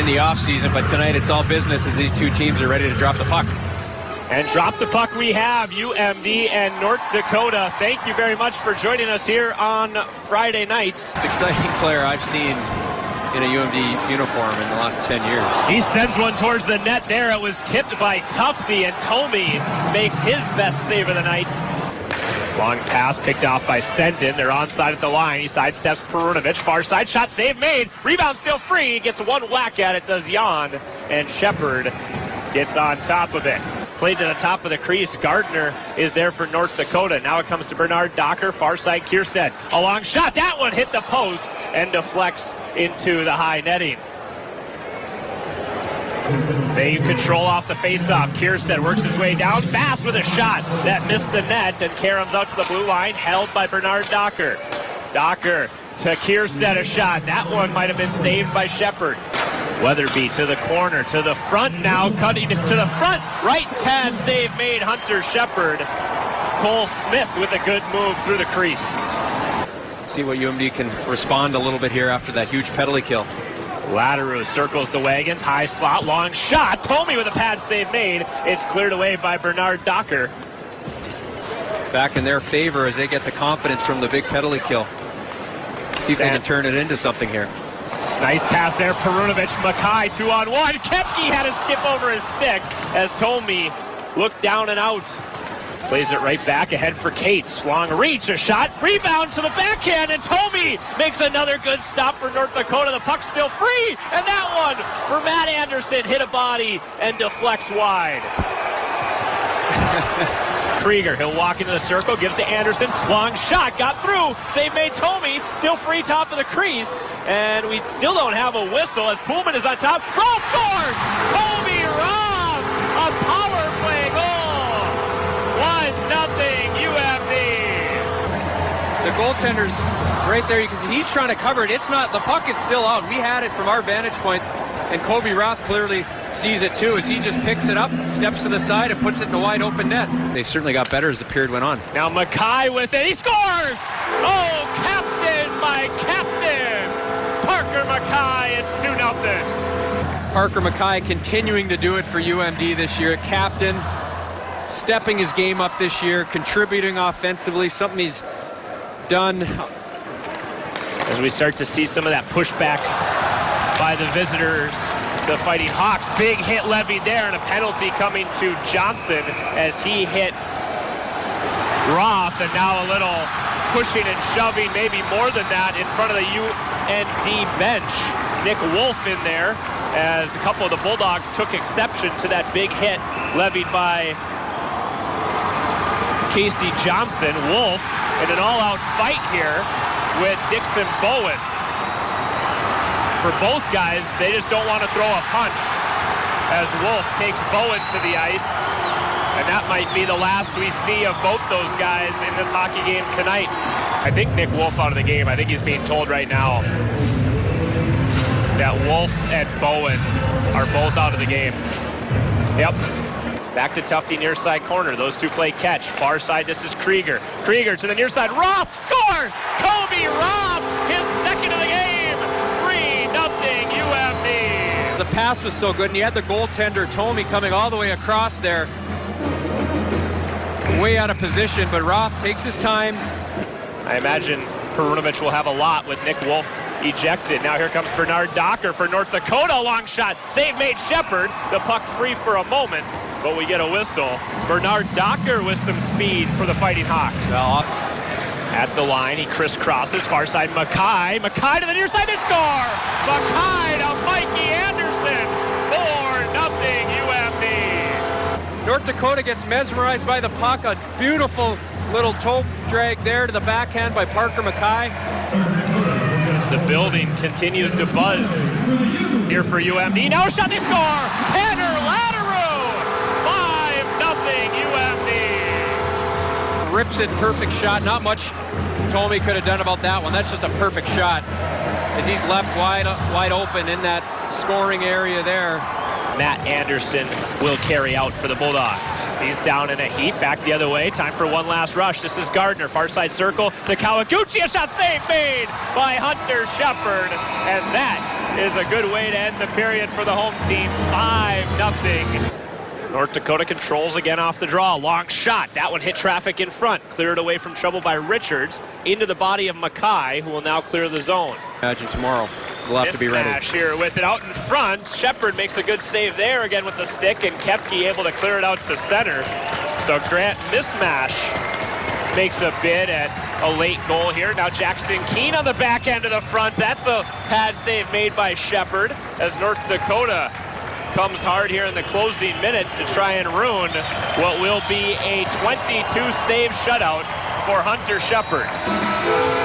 in the offseason, but tonight it's all business as these two teams are ready to drop the puck. And drop the puck we have, UMD and North Dakota. Thank you very much for joining us here on Friday nights. It's exciting player I've seen in a UMD uniform in the last 10 years. He sends one towards the net there. It was tipped by Tufte, and Thome makes his best save of the night. Long pass picked off by Senden. They're onside at the line. He sidesteps Perunovich. Far side shot save made. Rebound still free. Gets one whack at it, does Jan. And Shepard gets on top of it. Played to the top of the crease. Gardner is there for North Dakota. Now it comes to Bernard Docker. Far side Kiersted. A long shot. That one hit the post and deflects into the high netting. They control off the faceoff. Kiersted works his way down. Fast with a shot that missed the net, and Karams out to the blue line, held by Bernard Docker. Docker to Kiersted, a shot. That one might have been saved by Shepard. Weatherby to the corner, to the front now, cutting to the front. Right pad save made Hunter Shepard. Cole Smith with a good move through the crease. See what UMD can respond a little bit here after that huge penalty kill. Laderoute circles the wagons, high slot, long shot. Thome with a pad save made. It's cleared away by Bernard Docker. Back in their favor as they get the confidence from the big penalty kill. See if they can turn it into something here. Nice pass there, Perunovich, Mackay, two on one. Koepke had to skip over his stick as Thome looked down and out. Plays it right back ahead for Cates. Long reach, a shot, rebound to the backhand, and Thome makes another good stop for North Dakota. The puck's still free, and that one for Matt Anderson hit a body and deflects wide. Krieger, he'll walk into the circle, gives to Anderson. Long shot, got through. Save made Thome, still free top of the crease. And we still don't have a whistle as Poolman is on top. Roth scores! Kobe Roth! A power play goal! 1 nothing UMD. The goaltender's right there because he's trying to cover it. It's not, the puck is still out. We had it from our vantage point, and Kobe Roth clearly sees it too as he just picks it up, steps to the side, and puts it in a wide open net. They certainly got better as the period went on. Now Mackay with it. He scores! Oh, captain, my captain! Parker Mackay, it's 2 nothing. Parker Mackay continuing to do it for UMD this year. Captain, stepping his game up this year, contributing offensively, something he's done. As we start to see some of that pushback by the visitors, the Fighting Hawks. Big hit levied there and a penalty coming to Johnson as he hit Roth and now a little pushing and shoving, maybe more than that, in front of the UND bench. Nick Wolff in there as a couple of the Bulldogs took exception to that big hit levied by Casey Johnson. Wolff in an all-out fight here with Dixon Bowen. For both guys, they just don't want to throw a punch as Wolff takes Bowen to the ice. And that might be the last we see of both those guys in this hockey game tonight. I think Nick Wolff out of the game. I think he's being told right now that Wolff and Bowen are both out of the game. Yep. Back to Tufte near side corner. Those two play catch. Far side, this is Krieger. Krieger to the near side. Roth scores! Kobe Roth, his second of the game. 3 nothing UMD. The pass was so good, and you had the goaltender, Thome, coming all the way across there. Way out of position, but Roth takes his time. I imagine Perunovich will have a lot with Nick Wolff ejected. Now here comes Bernard Docker for North Dakota. Long shot. Save made Shepard. The puck free for a moment, but we get a whistle. Bernard Docker with some speed for the Fighting Hawks. Well, At the line, he crisscrosses. Far side, Mackay. Mackay to the near side to score! Mackay to Mikey Anderson. 4 nothing UMD. North Dakota gets mesmerized by the puck. A beautiful little toe drag there to the backhand by Parker Mackay. The building continues to buzz here for UMD. Now a shot, they score! Tanner Laderoute! 5 nothing UMD. Rips it, perfect shot. Not much Thome could have done about that one. That's just a perfect shot as he's left wide, wide open in that scoring area there. Matt Anderson will carry out for the Bulldogs. He's down in a heap, back the other way. Time for one last rush. This is Gardner, far side circle to Kawaguchi. A shot save made by Hunter Shepard. And that is a good way to end the period for the home team. 5 nothing. North Dakota controls again off the draw. Long shot. That one hit traffic in front. Cleared away from trouble by Richards into the body of Mackay, who will now clear the zone. Imagine tomorrow. We'll have to be ready. here with it out in front. Shepard makes a good save there again with the stick, and Koepke able to clear it out to center. So Grant Mismash makes a bid at a late goal here. Now Jackson Keane on the back end of the front. That's a pad save made by Shepard as North Dakota comes hard here in the closing minute to try and ruin what will be a 22 save shutout for Hunter Shepard.